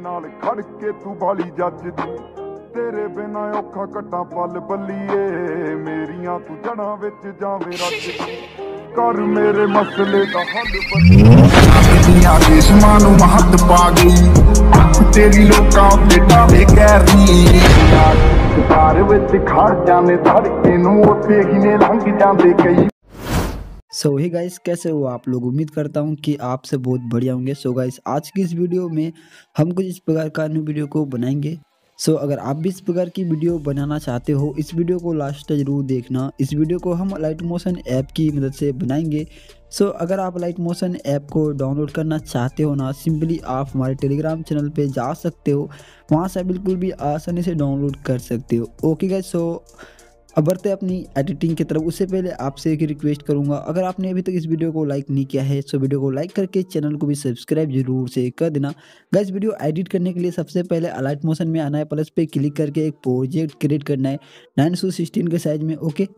ਨਾਲ ਖੜ ਕੇ ਤੂੰ ਬਾਲੀ ਜੱਜਦੀ ਤੇਰੇ ਬਿਨਾ ਔਖਾ ਕੱਟਾਂ ਪਲ ਬੱਲੀਏ। ਮੇਰੀਆਂ ਤੂੰ ਜੜਾਂ ਵਿੱਚ ਜਾਵੇਂ ਰੱਜਦੀ ਕਰ ਮੇਰੇ ਮਸਲੇ ਦਾ ਹੱਲ ਬੱਲੀ ਦੁਨੀਆ ਨੂੰ ਮਹੱਤ ਪਾ ਗਈ। ਤੇਰੀ ਲੋਕਾਂ ਉੱਤੇ ਢਾਵੇ ਕਹਿਰੀ ਕਾਰ ਵਿੱਚ ਖੜ ਜਾਂਦੇ ਧੜਕੇ ਨੂੰ ਉੱਥੇ ਹੀ ਨੇ ਲੰਘ ਜਾਂਦੇ ਕਈ। सो ही गाइस कैसे हो आप लोग? उम्मीद करता हूँ कि आप से बहुत बढ़िया होंगे। सो so, गाइस आज की इस वीडियो में हम कुछ इस प्रकार का न्यू वीडियो को बनाएँगे। सो so, अगर आप भी इस प्रकार की वीडियो बनाना चाहते हो इस वीडियो को लास्ट तक ज़रूर देखना। इस वीडियो को हम लाइट मोशन ऐप की मदद से बनाएँगे। सो so, अगर आप लाइट मोशन ऐप को डाउनलोड करना चाहते हो ना सिंपली आप हमारे टेलीग्राम चैनल पे जा सकते हो। वहाँ से बिल्कुल भी आसानी से डाउनलोड कर सकते हो। ओके गाइस सो अब बढ़ते हैं अपनी एडिटिंग की तरफ़, उससे पहले आपसे एक रिक्वेस्ट करूँगा। अगर आपने अभी तक इस वीडियो को लाइक नहीं किया है तो वीडियो को लाइक करके चैनल को भी सब्सक्राइब ज़रूर से कर देना। गैस वीडियो एडिट करने के लिए सबसे पहले अलाइट मोशन में आना है प्लस पे क्लिक करके एक प्रोजेक्ट क्रिएट करना है नाइन के साइज़ में ओके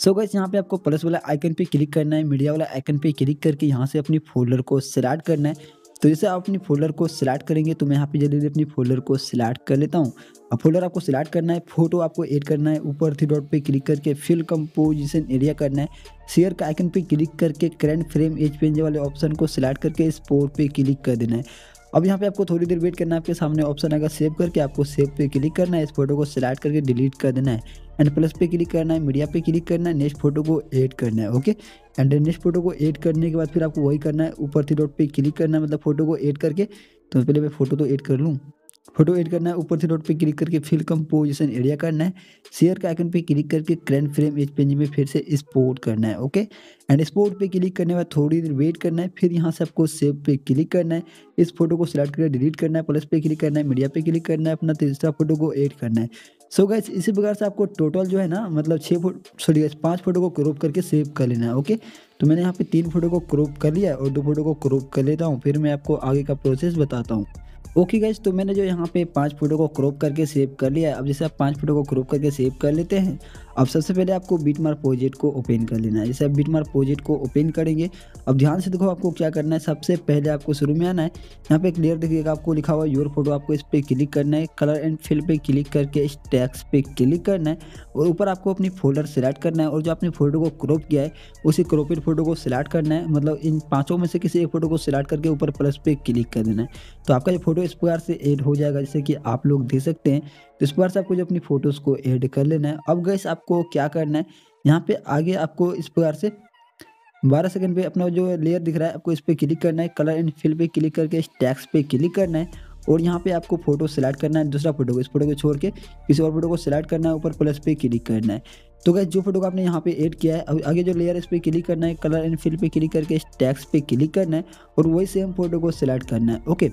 सो गैस यहाँ पे आपको प्लस वाला आइकन पे क्लिक करना है मीडिया वाला आइकन पे क्लिक करके यहाँ से अपनी फोल्डर को सिलेक्ट करना है। तो जैसे आप अपनी फोल्डर को सिलेक्ट करेंगे तो मैं यहाँ पे जल्दी अपनी फोल्डर को सिलेक्ट कर लेता हूँ। अब फोल्डर आपको सिलेक्ट करना है, फ़ोटो आपको ऐड करना है, ऊपर थ्री डॉट पे क्लिक करके फिल कंपोजिशन एरिया करना है, शेयर का आइकन पे क्लिक करके करंट फ्रेम, एज पेंज वाले ऑप्शन को सिलेक्ट करके इस पोर्ट पर क्लिक कर देना है। अब यहाँ पे आपको थोड़ी देर वेट करना है। आपके सामने ऑप्शन आएगा सेव करके। आपको सेव पे क्लिक करना है। इस फ़ोटो को सिलेक्ट करके डिलीट कर देना है। एंड प्लस पे क्लिक करना है। मीडिया पे क्लिक करना है। नेक्स्ट फ़ोटो को ऐड करना है। ओके एंड नेक्स्ट फ़ोटो को ऐड करने के बाद फिर आपको वही करना है। ऊपर थ्री डॉट पे क्लिक करना है। मतलब फ़ोटो को ऐड करके। तो पहले मैं फ़ोटो तो ऐड कर लूँ। फ़ोटो ऐड करना है, ऊपर से डॉट पे क्लिक करके फिल कंपोजिशन एरिया करना है शेयर का आइकन पे क्लिक करके करंट फ्रेम एज पेज में फिर से एक्सपोर्ट करना है ओके एंड एक्सपोर्ट पे क्लिक करने के बाद थोड़ी देर वेट करना है, फिर यहाँ से आपको सेव पे क्लिक करना है, इस फ़ोटो को सिलेक्ट करके डिलीट करना है प्लस पे क्लिक करना है मीडिया पे क्लिक करना है, अपना तीसरा फ़ोटो को एड करना है। सो so गैस इसी प्रकार से आपको टोटल जो है ना मतलब छः फ़ोटो सॉरी गैस पाँच फ़ोटो को क्रॉप करके सेव कर लेना है ओके तो मैंने यहाँ पे तीन फ़ोटो को क्रॉप कर लिया और दो फ़ोटो को क्रॉप कर लेता हूँ, फिर मैं आपको आगे का प्रोसेस बताता हूँ। ओके गाइज़ तो मैंने जो यहाँ पे पाँच फ़ोटो को क्रॉप करके सेव कर लिया अब जैसे आप पाँच फ़ोटो को क्रॉप करके सेव कर लेते हैं अब सबसे पहले आपको बीट मार प्रोजेक्ट को ओपन कर लेना है। जैसे आप बीट मार प्रोजेक्ट को ओपन करेंगे, अब ध्यान से देखो आपको क्या करना है। सबसे पहले आपको शुरू में आना है। यहाँ पे क्लियर देखिएगा आपको लिखा हुआ योर फ़ोटो आपको इस पर क्लिक करना है। कलर एंड फिल पे क्लिक करके इस टैक्स पे क्लिक करना है। और ऊपर आपको अपनी फोल्डर सेलेक्ट करना है। और जो आपने फ़ोटो को क्रॉप किया है, उसी क्रोपेड फ़ोटो को सिलेक्ट करना है। मतलब इन पाँचों में से किसी एक फ़ोटो को सिलेक्ट करके ऊपर प्लस पे क्लिक कर देना है। तो आपका जो फ़ोटो इस प्रकार से एड हो जाएगा, जैसे कि आप लोग देख सकते हैं। तो इस प्रकार से आपको जो अपनी फ़ोटोज़ को ऐड कर लेना है। अब गैस आपको क्या करना है। यहाँ पे आगे आपको इस प्रकार से बारह सेकंड पे अपना जो लेयर दिख रहा है, आपको इस पर क्लिक करना है। कलर एंड फिल पे क्लिक करके इस टैक्स पे क्लिक करना है और यहाँ पे आपको फ़ोटो सेलेक्ट करना है दूसरा फ़ोटो को, इस फ़ोटो को छोड़ के किसी और फ़ोटो को सिलेक्ट करना है, ऊपर प्लस पे क्लिक करना है। तो गैस जो फ़ोटो को आपने यहाँ पे ऐड किया है आगे जो लेयर इस पर क्लिक करना है कलर एंड फिल पे क्लिक करके इस टैक्स पे क्लिक करना है और वही सेम फ़ोटो को सिलेक्ट करना है ओके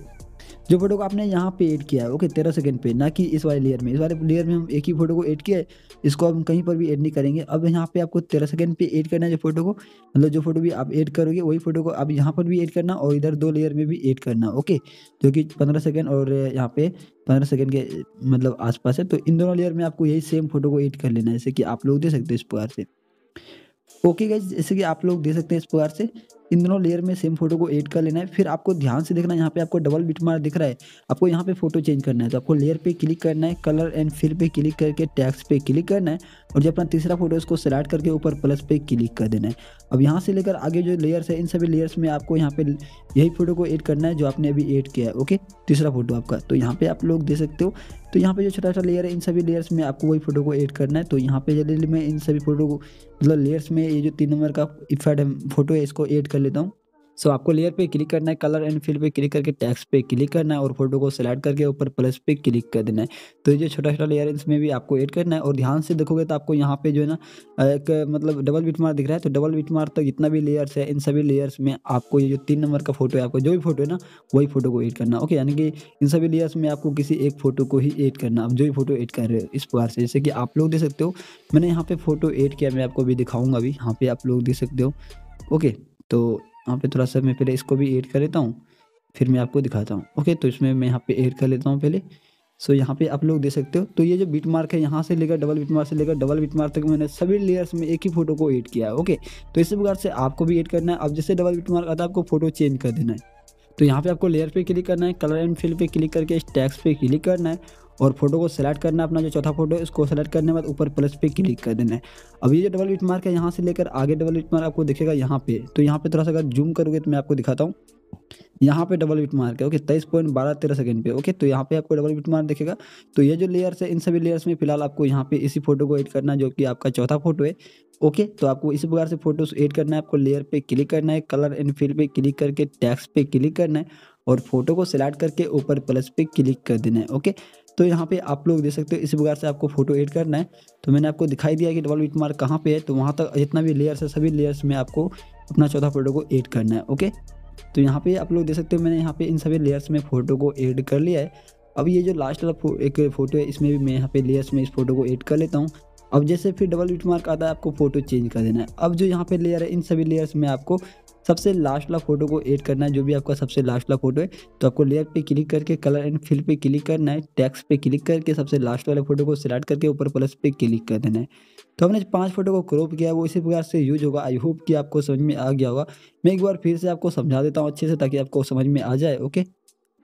जो फ़ोटो को आपने यहाँ पे ऐड किया है ओके तेरह सेकंड पे, ना कि इस वाले लेयर में। इस वाले लेयर में हम एक ही फ़ोटो को ऐड किया है, इसको हम कहीं पर भी ऐड नहीं करेंगे। अब यहाँ पे आपको तेरह सेकंड पे ऐड करना है जो फ़ोटो को मतलब जो फ़ोटो भी आप ऐड करोगे, वही फ़ोटो को आप यहाँ पर भी ऐड करना और इधर दो लेयर में भी ऐड करना ओके जो कि पंद्रह सेकेंड और यहाँ पे पंद्रह सेकेंड के मतलब आसपास है। तो इन दोनों लेयर में आपको यही सेम फ़ोटो को एड कर लेना है, जैसे कि आप लोग दे सकते हैं इस प्रकार से। ओके गाइज़ जैसे कि आप लोग दे सकते हैं इस प्रकार से इन दोनों लेयर में सेम फ़ोटो को एड कर लेना है। फिर आपको ध्यान से देखना यहाँ पे आपको डबल बिट मार दिख रहा है। आपको यहाँ पे फ़ोटो चेंज करना है। तो आपको लेयर पे क्लिक करना है कलर एंड फिल पे क्लिक करके टैक्स पे क्लिक करना है और जो अपना तीसरा फ़ोटो उसको सिलेक्ट करके ऊपर प्लस पे क्लिक कर देना है। अब यहाँ से लेकर आगे जो लेयर्स है, इन सभी लेयर्स में आपको यहाँ पे यही फ़ोटो को एड करना है जो आपने अभी एड किया है ओके तीसरा फ़ोटो आपका। तो यहाँ पे आप लोग दे सकते हो। तो यहाँ पे जो छोटा छोटा लेयर है, इन सभी लेयर्स में आपको वही फ़ोटो को ऐड करना है। तो यहाँ पे जल्दी में इन सभी फ़ोटो को मतलब लेयर्स में ये जो तीन नंबर का इफ़ेक्ट फ़ोटो है, इसको ऐड कर लेता हूँ। सो आपको लेयर पे क्लिक करना है कलर एंड फिल पे क्लिक करके टैक्स पे क्लिक करना है और फ़ोटो को सिलेक्ट करके ऊपर प्लस पे क्लिक कर देना है। तो ये जो छोटा छोटा लेयर है, इसमें भी आपको ऐड करना है और ध्यान से देखोगे तो आपको यहाँ पे जो है ना, एक मतलब डबल बिट मार दिख रहा है तो डबल बिट मार तक जितना भी लेयर्स है, इन सभी लेयर्स में आपको ये जो तीन नंबर का फ़ोटो है, आपको जो भी फ़ोटो है ना, वही फ़ोटो को एड करना ओके यानी कि इन सभी लेयर्स में आपको किसी एक फ़ोटो को ही एड करना आप जो भी फ़ोटो एड कर रहे हो इस प्रकार से, जैसे कि आप लोग देख सकते हो, मैंने यहाँ पे फ़ोटो एड किया, मैं आपको अभी दिखाऊँगा अभी, यहाँ पे आप लोग देख सकते हो। ओके तो यहाँ पे थोड़ा सा मैं पहले इसको भी ऐड कर लेता हूँ, फिर मैं आपको दिखाता हूँ। ओके तो इसमें मैं यहाँ पे ऐड कर लेता हूँ पहले। सो यहाँ पे आप लोग दे सकते हो तो ये जो बीट मार्क है, यहाँ से लेकर डबल बीट मार्क से लेकर डबल बीट मार्क तक मैंने सभी लेयर्स में एक ही फ़ोटो को ऐड किया है ओके तो इसी प्रकार से आपको भी ऐड करना है। अब जैसे डबल बीट मार्क आता है, आपको फ़ोटो चेंज कर देना है। तो यहाँ पे आपको लेयर पे क्लिक करना है कलर एंड फिल पे क्लिक करके इस टैक्स पे क्लिक करना है। और फ़ोटो को सेलेक्ट करना अपना जो चौथा फ़ोटो है, उसको सेलेक्ट करने के बाद ऊपर प्लस पे क्लिक कर देना है। अब ये जो डबल विट मार्क है, यहाँ से लेकर आगे डबल विट मार्क आपको दिखेगा यहाँ पे। तो यहाँ पे थोड़ा सा अगर जूम करोगे तो मैं आपको दिखाता हूँ। यहाँ पे डबल बिट मार्क है ओके तेईस पॉइंट बारह तेरह सेकंड पे ओके तो यहाँ पे आपको डबल बिट मार्क दिखेगा। तो ये जो लेयर्स है, इन सभी लेयर्स में फ़िलहाल आपको यहाँ पे इसी फ़ोटो को एड करना जो कि आपका चौथा फ़ोटो है ओके तो आपको इसी प्रकार से फ़ोटोज़ एड करना है, आपको लेयर पे क्लिक करना है कलर एंड फिल पे क्लिक करके टैक्स पे क्लिक करना है। और फ़ोटो को सिलेक्ट करके ऊपर प्लस पे क्लिक कर देना है ओके तो यहाँ पे आप लोग देख सकते हो, इसी प्रकार से आपको फ़ोटो एड करना है। तो मैंने आपको दिखाई दिया कि डबल बिट मार्क कहाँ पे है तो वहाँ तक जितना भी लेयर्स है, सभी लेयर्स में आपको अपना चौथा फ़ोटो को एड करना है ओके तो यहाँ पे आप लोग देख सकते हो, मैंने यहाँ पे इन सभी लेयर्स में फ़ोटो को ऐड कर लिया है। अब ये जो लास्ट वाला एक फ़ोटो है, इसमें भी मैं यहाँ पे लेयर्स में इस फ़ोटो को ऐड कर लेता हूँ। अब जैसे फिर डबल बिट मार्क आता है, आपको फ़ोटो चेंज कर देना है। अब जो यहाँ पे लेयर है, इन सभी लेयर्स में आपको सबसे लास्ट वाला फ़ोटो को एड करना है, जो भी आपका सबसे लास्ट वाला फ़ोटो है तो आपको लेयर पे क्लिक करके कलर एंड फिल पे क्लिक करना है टैक्स पे क्लिक करके सबसे लास्ट वाले फ़ोटो को सिलेक्ट करके ऊपर प्लस पे क्लिक कर देना है। तो हमने पाँच फ़ोटो को क्रॉप किया, वो इसी प्रकार से यूज़ होगा। आई होप कि आपको समझ में आ गया होगा। मैं एक बार फिर से आपको समझा देता हूँ अच्छे से, ताकि आपको समझ में आ जाए ओके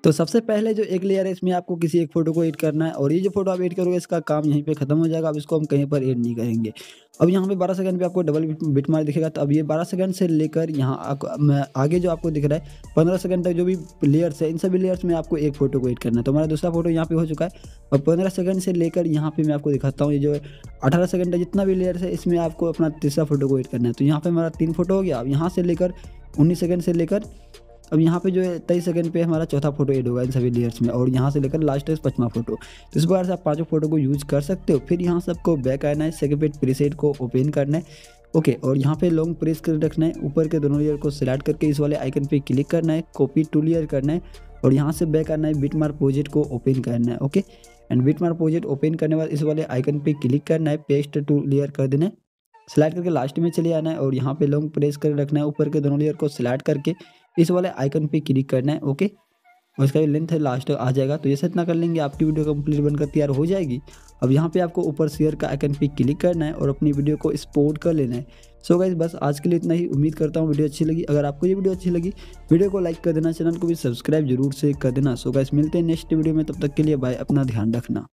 तो सबसे पहले जो एक लेयर है, इसमें आपको किसी एक फ़ोटो को एड करना है और ये जो फ़ोटो आप एड करोगे, इसका काम यहीं पे खत्म हो जाएगा। अब इसको हम कहीं पर एड नहीं करेंगे। अब यहाँ पे 12 सेकंड पे आपको डबल बिट मार दिखेगा। तो अब ये 12 सेकंड से लेकर यहाँ आगे जो आपको दिख रहा है 15 सेकंड तक जो भी लेयर्स है, इन सभी लेयर्स में आपको एक फ़ोटो को एड करना है। तो हमारा दूसरा फ़ोटो यहाँ पे हो चुका है। और पंद्रह सेकंड से लेकर यहाँ पे मैं आपको दिखाता हूँ, ये जो अठारह सेकंड है, जितना भी लेयर्स है, इसमें आपको अपना तीसरा फ़ोटो को एड करना है। तो यहाँ पे हमारा तीन फ़ोटो हो गया। अब यहाँ से लेकर, उन्नीस सेकंड से लेकर अब यहाँ पे जो है, तेईस सेकंड पे हमारा चौथा फ़ोटो एड होगा इन सभी लेयर्स में और यहाँ से लेकर लास्ट तक पचवा फ़ोटो तो इस प्रकार से आप पाँचों फ़ोटो को यूज़ कर सकते हो। फिर यहाँ से आपको बैक आना है सेकंड पेज प्रीसेट को ओपन करना है। ओके और यहाँ पे लॉन्ग प्रेस कर रखना है। ऊपर के दोनों लेयर को सिलेक्ट करके इस वाले आइकन पे क्लिक करना है। कॉपी टू लेयर करना है और यहाँ से बैक आना है बिट मार प्रोजेक्ट को ओपन करना है। ओके एंड बिट मार प्रोजेक्ट ओपन करने बाद इस वाले आइकन पे क्लिक करना है। पेस्ट टू लेयर कर देना है। सिलेक्ट करके लास्ट में चले आना है और यहाँ पे लॉन्ग प्रेस कर रखना है। ऊपर के दोनों लेयर को सिलेक्ट करके इस वाले आइकन पे क्लिक करना है ओके और इसका भी लेंथ है लास्ट आ जाएगा। तो जैसे इतना कर लेंगे, आपकी वीडियो कंप्लीट बनकर तैयार हो जाएगी। अब यहाँ पे आपको ऊपर शेयर का आइकन पे क्लिक करना है और अपनी वीडियो को एक्सपोर्ट कर लेना है। सो गाइज़ बस आज के लिए इतना ही। उम्मीद करता हूँ वीडियो अच्छी लगी। अगर आपको ये वीडियो अच्छी लगी वीडियो को लाइक कर देना चैनल को भी सब्सक्राइब ज़रूर से कर देना। सो गाइज़ मिलते हैं नेक्स्ट वीडियो में। तब तक के लिए बाय अपना ध्यान रखना।